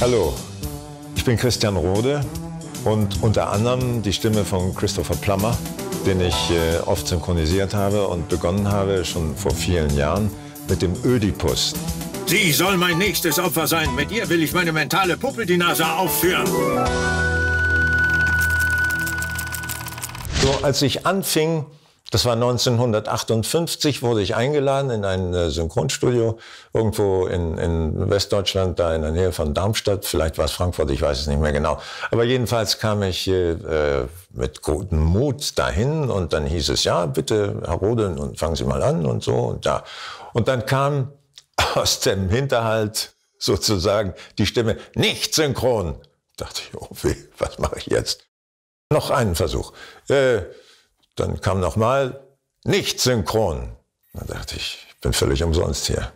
Hallo, ich bin Christian Rode und unter anderem die Stimme von Christopher Plummer, den ich äh, oft synchronisiert habe und begonnen habe schon vor vielen Jahren mit dem Ödipus. Sie soll mein nächstes Opfer sein. Mit ihr will ich meine mentale Puppe die Nase aufführen. So, als ich anfing, das war 1958, wurde ich eingeladen in ein äh, Synchronstudio irgendwo in, in Westdeutschland, da in der Nähe von Darmstadt. Vielleicht war es Frankfurt, ich weiß es nicht mehr genau. Aber jedenfalls kam ich äh, mit gutem Mut dahin und dann hieß es, ja, bitte, Herr Roden, und fangen Sie mal an und so und da. Und dann kam aus dem Hinterhalt sozusagen die Stimme, nicht synchron. Da dachte ich, oh weh, was mache ich jetzt? Noch einen Versuch. Äh, dann kam nochmal, nicht synchron. Da dachte ich, ich bin völlig umsonst hier.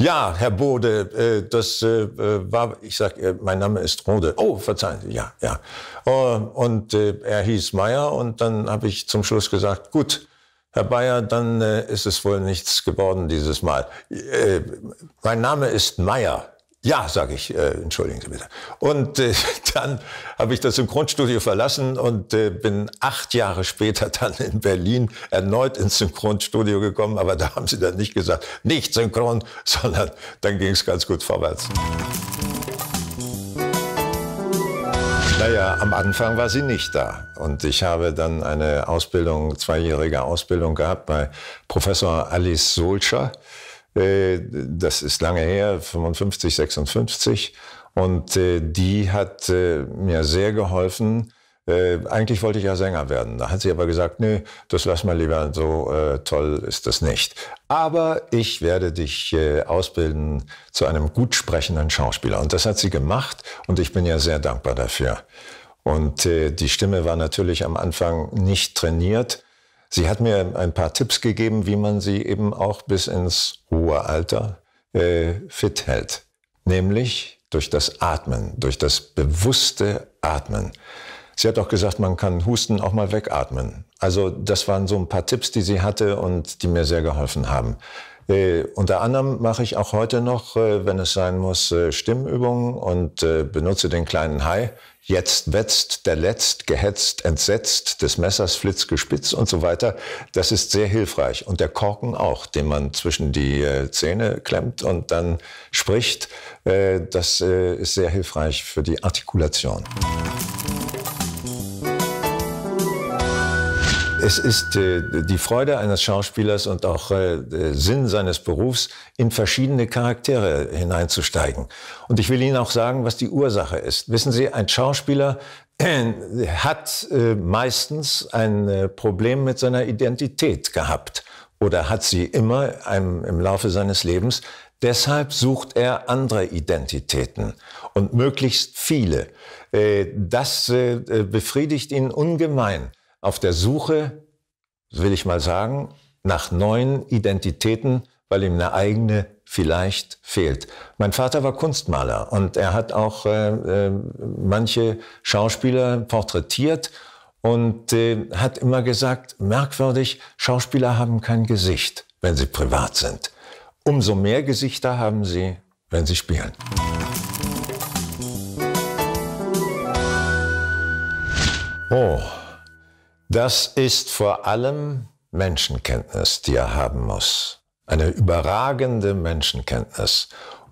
Ja, Herr Bode, äh, das äh, war, ich sag, äh, mein Name ist Rode. Oh, verzeihen Sie, ja, ja. Und er hieß Meier und dann habe ich zum Schluss gesagt, gut, Herr Bayer, dann ist es wohl nichts geworden dieses Mal. Mein Name ist Meier. Ja, sage ich, äh, entschuldigen Sie bitte. Und äh, dann habe ich das Synchronstudio verlassen und äh, bin acht Jahre später dann in Berlin erneut ins Synchronstudio gekommen. Aber da haben sie dann nicht gesagt, nicht synchron, sondern dann ging es ganz gut vorwärts. Naja, am Anfang war sie nicht da. Und ich habe dann eine Ausbildung, zweijährige Ausbildung gehabt bei Professor Alice Solscher. Äh, das ist lange her, 55, 56. Und äh, die hat äh, mir sehr geholfen. Eigentlich wollte ich ja Sänger werden. Da hat sie aber gesagt, nee, das lass mal lieber, so toll ist das nicht. Aber ich werde dich ausbilden zu einem gut sprechenden Schauspieler. Und das hat sie gemacht und ich bin ja sehr dankbar dafür. Und die Stimme war natürlich am Anfang nicht trainiert. Sie hat mir ein paar Tipps gegeben, wie man sie eben auch bis ins hohe Alter äh, fit hält. Nämlich durch das Atmen, durch das bewusste Atmen. Sie hat auch gesagt, man kann Husten auch mal wegatmen. Also das waren so ein paar Tipps, die sie hatte und die mir sehr geholfen haben. Äh, unter anderem mache ich auch heute noch, äh, wenn es sein muss, äh, Stimmübungen und benutze den kleinen Hai. Jetzt wetzt der Letzt, gehetzt, entsetzt, des Messers Flitz gespitzt und so weiter. Das ist sehr hilfreich. Und der Korken auch, den man zwischen die äh, Zähne klemmt und dann spricht. Das ist sehr hilfreich für die Artikulation. Es ist äh, die Freude eines Schauspielers und auch äh, Sinn seines Berufs, in verschiedene Charaktere hineinzusteigen. Und ich will Ihnen auch sagen, was die Ursache ist. Wissen Sie, ein Schauspieler äh, hat äh, meistens ein äh, Problem mit seiner Identität gehabt oder hat sie immer einem, im Laufe seines Lebens. Deshalb sucht er andere Identitäten und möglichst viele. Äh, das befriedigt ihn ungemein auf der Suche, will ich mal sagen, nach neuen Identitäten, weil ihm eine eigene vielleicht fehlt. Mein Vater war Kunstmaler und er hat auch äh, äh, manche Schauspieler porträtiert und äh, hat immer gesagt, merkwürdig, Schauspieler haben kein Gesicht, wenn sie privat sind. Umso mehr Gesichter haben sie, wenn sie spielen. Oh, das ist vor allem Menschenkenntnis, die er haben muss. Eine überragende Menschenkenntnis.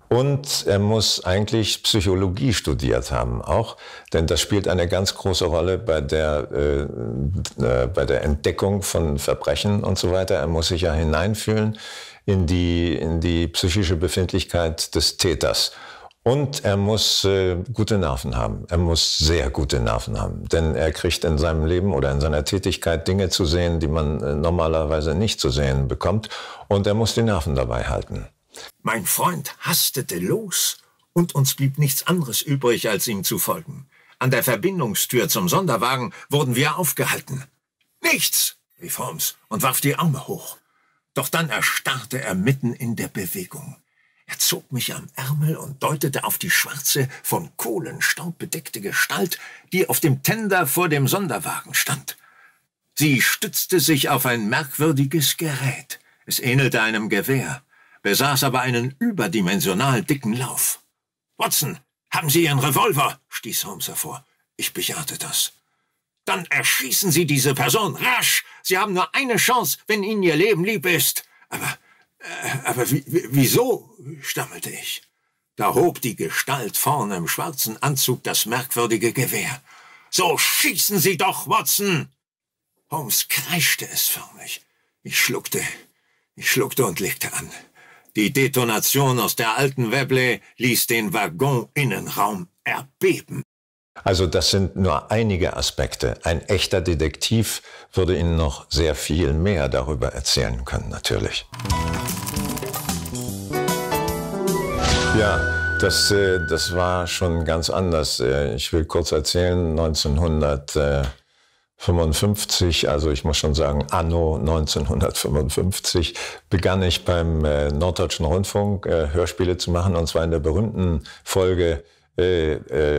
Und er muss eigentlich Psychologie studiert haben auch, denn das spielt eine ganz große Rolle bei der, äh, äh, bei der Entdeckung von Verbrechen und so weiter. Er muss sich ja hineinfühlen in die, in die psychische Befindlichkeit des Täters. Und er muss äh, gute Nerven haben. Er muss sehr gute Nerven haben. Denn er kriegt in seinem Leben oder in seiner Tätigkeit Dinge zu sehen, die man äh, normalerweise nicht zu sehen bekommt. Und er muss die Nerven dabei halten. Mein Freund hastete los und uns blieb nichts anderes übrig, als ihm zu folgen. An der Verbindungstür zum Sonderwagen wurden wir aufgehalten. Nichts, rief Holmes und warf die Arme hoch. Doch dann erstarrte er mitten in der Bewegung. Er zog mich am Ärmel und deutete auf die schwarze, von Kohlenstaub bedeckte Gestalt, die auf dem Tender vor dem Sonderwagen stand. Sie stützte sich auf ein merkwürdiges Gerät. Es ähnelte einem Gewehr, besaß aber einen überdimensional dicken Lauf. Watson, Haben Sie Ihren Revolver? stieß Holmes hervor. Ich bejahte das. Dann erschießen Sie diese Person rasch. Sie haben nur eine Chance, wenn Ihnen Ihr Leben lieb ist. Aber, aber wie, wieso? stammelte ich. Da hob die Gestalt vorne im schwarzen Anzug das merkwürdige Gewehr. So schießen Sie doch, Watson! Holmes kreischte es förmlich. Ich schluckte, ich schluckte und legte an. Die Detonation aus der alten Webley ließ den Waggoninnenraum erbeben. Also das sind nur einige Aspekte. Ein echter Detektiv würde Ihnen noch sehr viel mehr darüber erzählen können, natürlich. Ja, das, äh, das war schon ganz anders. Äh, ich will kurz erzählen, 1955, also ich muss schon sagen, anno 1955, begann ich beim äh, Norddeutschen Rundfunk Hörspiele zu machen, und zwar in der berühmten Folge äh,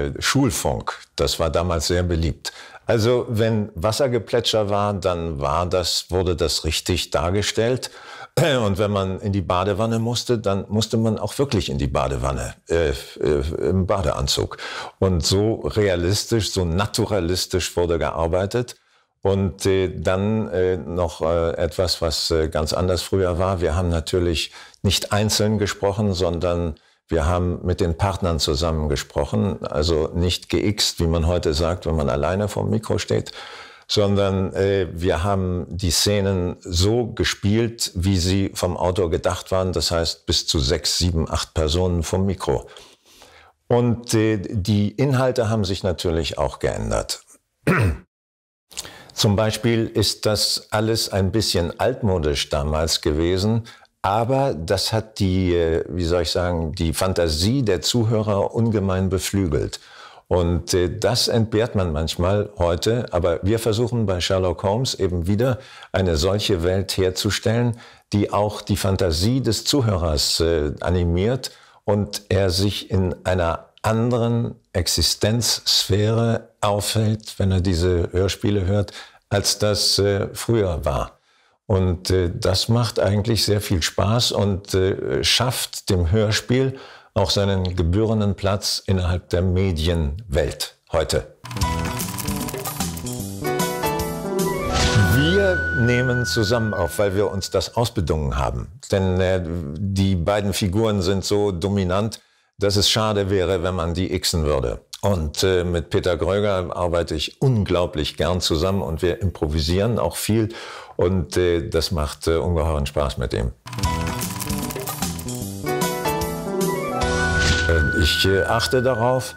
äh, Schulfunk. Das war damals sehr beliebt. Also wenn Wassergeplätscher war, dann war das, wurde das richtig dargestellt. Und wenn man in die Badewanne musste, dann musste man auch wirklich in die Badewanne äh, äh, im Badeanzug. Und so realistisch, so naturalistisch wurde gearbeitet. Und äh, dann äh, noch äh, etwas, was äh, ganz anders früher war. Wir haben natürlich nicht einzeln gesprochen, sondern wir haben mit den Partnern zusammen gesprochen, also nicht geixt, wie man heute sagt, wenn man alleine vorm Mikro steht, sondern äh, wir haben die Szenen so gespielt, wie sie vom Autor gedacht waren, das heißt bis zu sechs, sieben, acht Personen vom Mikro. Und äh, die Inhalte haben sich natürlich auch geändert. Zum Beispiel ist das alles ein bisschen altmodisch damals gewesen, aber das hat die, äh, wie soll ich sagen, die Fantasie der Zuhörer ungemein beflügelt. Und äh, das entbehrt man manchmal heute, aber wir versuchen bei Sherlock Holmes eben wieder eine solche Welt herzustellen, die auch die Fantasie des Zuhörers äh, animiert und er sich in einer anderen Existenzsphäre aufhält, wenn er diese Hörspiele hört, als das früher war. Und äh, das macht eigentlich sehr viel Spaß und äh, schafft dem Hörspiel auch seinen gebührenden Platz innerhalb der Medienwelt heute. Wir nehmen zusammen auf, weil wir uns das ausbedungen haben. Denn äh, die beiden Figuren sind so dominant, dass es schade wäre, wenn man die xen würde. Und äh, mit Peter Gröger arbeite ich unglaublich gern zusammen und wir improvisieren auch viel und äh, das macht äh, ungeheuren Spaß mit ihm. Äh, ich äh, achte darauf,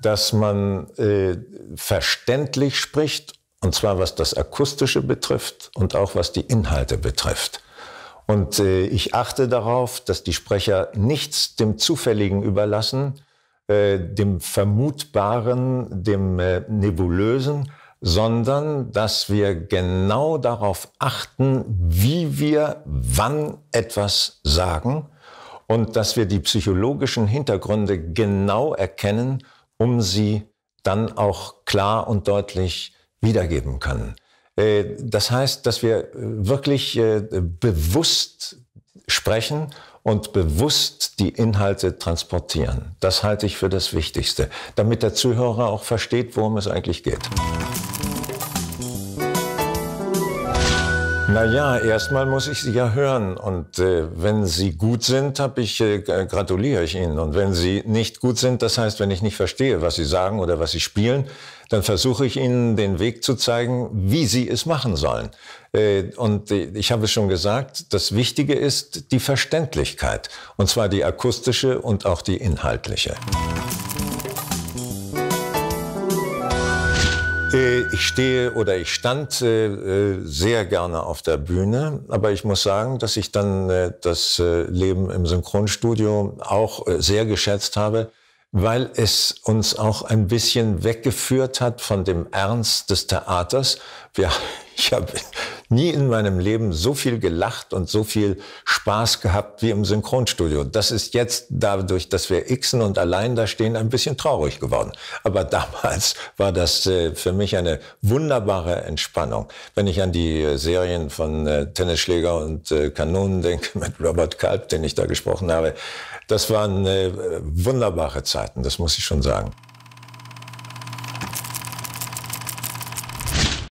dass man äh, verständlich spricht, und zwar was das Akustische betrifft und auch was die Inhalte betrifft. Und äh, ich achte darauf, dass die Sprecher nichts dem Zufälligen überlassen, äh, dem Vermutbaren, dem äh, Nebulösen, sondern dass wir genau darauf achten, wie wir wann etwas sagen und dass wir die psychologischen Hintergründe genau erkennen, um sie dann auch klar und deutlich wiedergeben können. Äh, das heißt, dass wir wirklich bewusst sprechen und bewusst die Inhalte transportieren. Das halte ich für das Wichtigste, damit der Zuhörer auch versteht, worum es eigentlich geht. Naja, erstmal muss ich Sie ja hören. Und äh, wenn Sie gut sind, hab ich, äh, gratuliere ich Ihnen. Und wenn Sie nicht gut sind, das heißt, wenn ich nicht verstehe, was Sie sagen oder was Sie spielen, dann versuche ich Ihnen den Weg zu zeigen, wie Sie es machen sollen. Äh, und äh, ich habe es schon gesagt, das Wichtige ist die Verständlichkeit. Und zwar die akustische und auch die inhaltliche. Ich stehe oder ich stand sehr gerne auf der Bühne, aber ich muss sagen, dass ich dann das Leben im Synchronstudio auch sehr geschätzt habe, weil es uns auch ein bisschen weggeführt hat von dem Ernst des Theaters. Ich habe nie in meinem Leben so viel gelacht und so viel Spaß gehabt wie im Synchronstudio. Das ist jetzt dadurch, dass wir Xen und allein da stehen, ein bisschen traurig geworden. Aber damals war das äh, für mich eine wunderbare Entspannung. Wenn ich an die äh, Serien von äh, Tennisschläger und Kanonen denke mit Robert Kalb, den ich da gesprochen habe, das waren wunderbare Zeiten, das muss ich schon sagen.